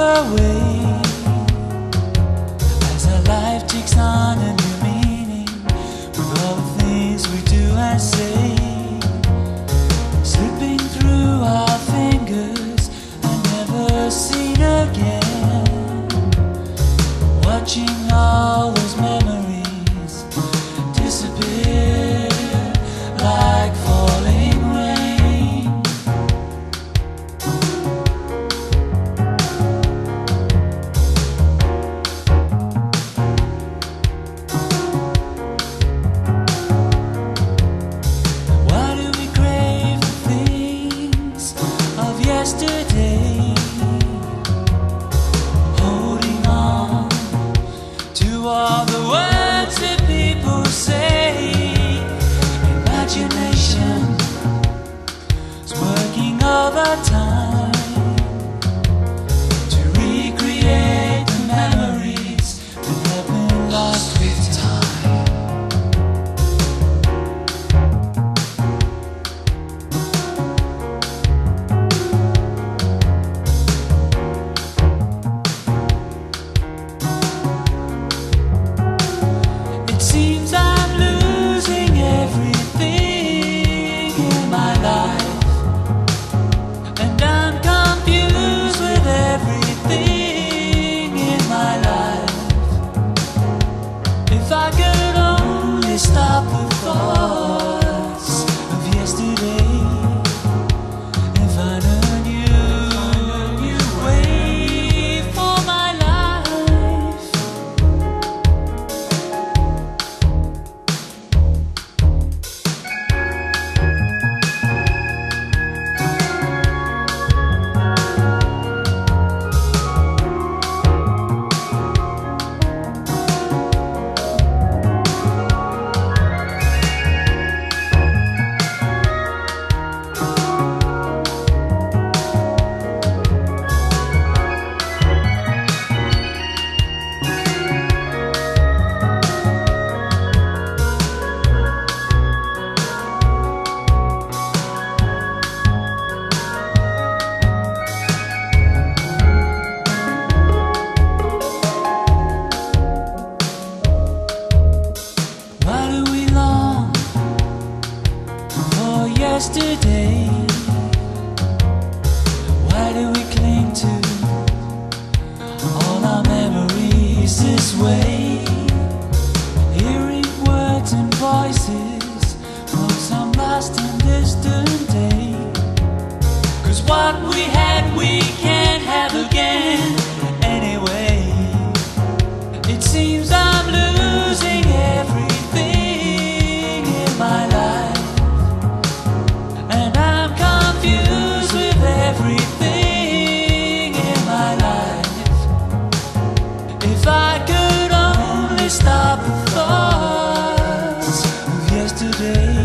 away as our life takes on a new meaning with all the things we do and say slipping through our fingers and never seen again. Watching all yesterday? Why do we cling to all our memories this way? Hearing words and voices from some lost and distant day. Cause what we everything in my life. If I could only stop the thoughts of yesterday.